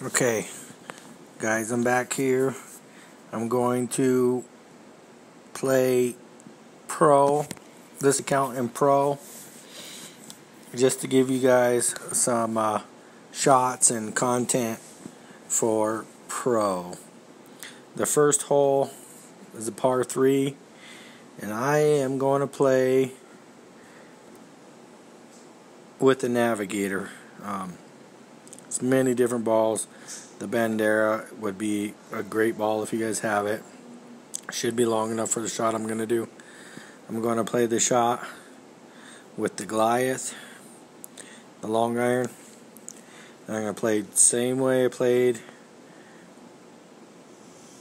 Okay, guys, I'm back here. I'm going to play Pro, this account in Pro, just to give you guys some uh, shots and content for Pro. The first hole is a par 3, and I am going to play with the Navigator. Um, many different balls. The Bandera would be a great ball if you guys have it. Should be long enough for the shot I'm going to do. I'm going to play the shot with the Goliath, the long iron. And I'm going to play same way I played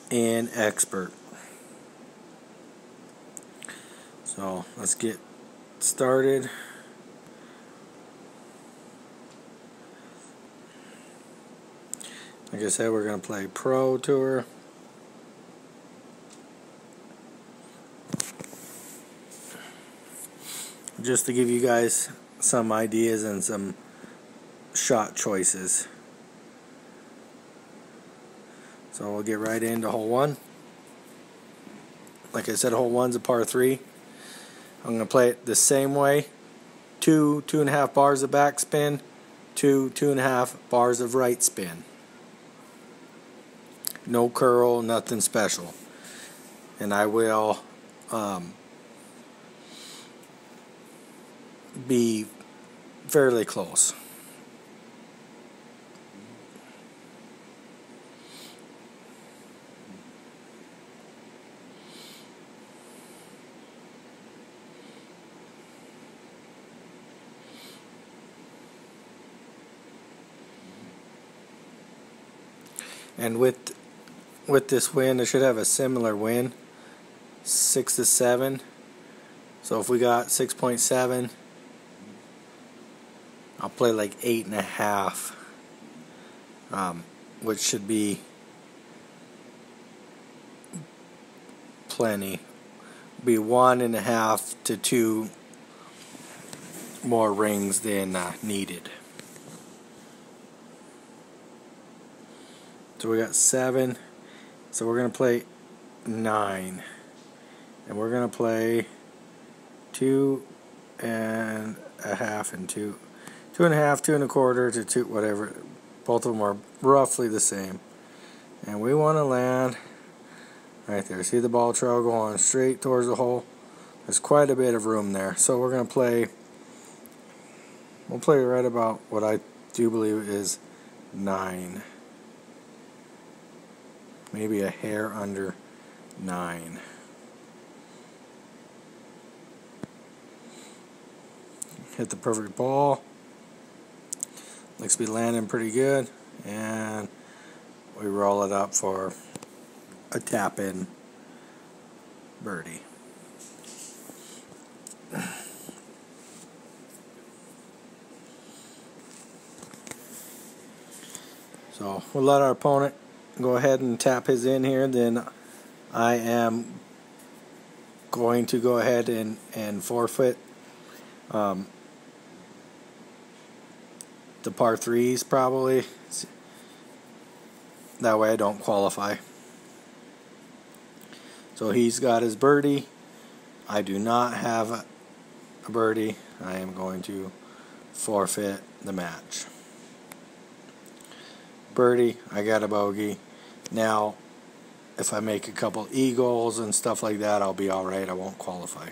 in Expert. So let's get started. Like I said, we're going to play Pro Tour. Just to give you guys some ideas and some shot choices. So we'll get right into hole one. Like I said, hole one's a par three. I'm going to play it the same way. Two, two and a half bars of backspin, two, two and a half bars of right spin no curl, nothing special. And I will um, be fairly close. And with with this win, I should have a similar win, six to seven. So if we got six point seven, I'll play like eight and a half, um, which should be plenty. Be one and a half to two more rings than uh, needed. So we got seven. So we're going to play 9. And we're going to play 2 and a half and 2. Two and a half, two and a quarter to two, whatever. Both of them are roughly the same. And we want to land right there. See the ball trail going straight towards the hole? There's quite a bit of room there. So we're going to play, we'll play right about what I do believe is 9 maybe a hair under 9. Hit the perfect ball. Looks to be landing pretty good. And we roll it up for a tap in birdie. So we'll let our opponent go ahead and tap his in here, then I am going to go ahead and, and forfeit um, the par threes probably. That way I don't qualify. So he's got his birdie. I do not have a birdie. I am going to forfeit the match. Birdie, I got a bogey. Now, if I make a couple eagles and stuff like that, I'll be alright. I won't qualify.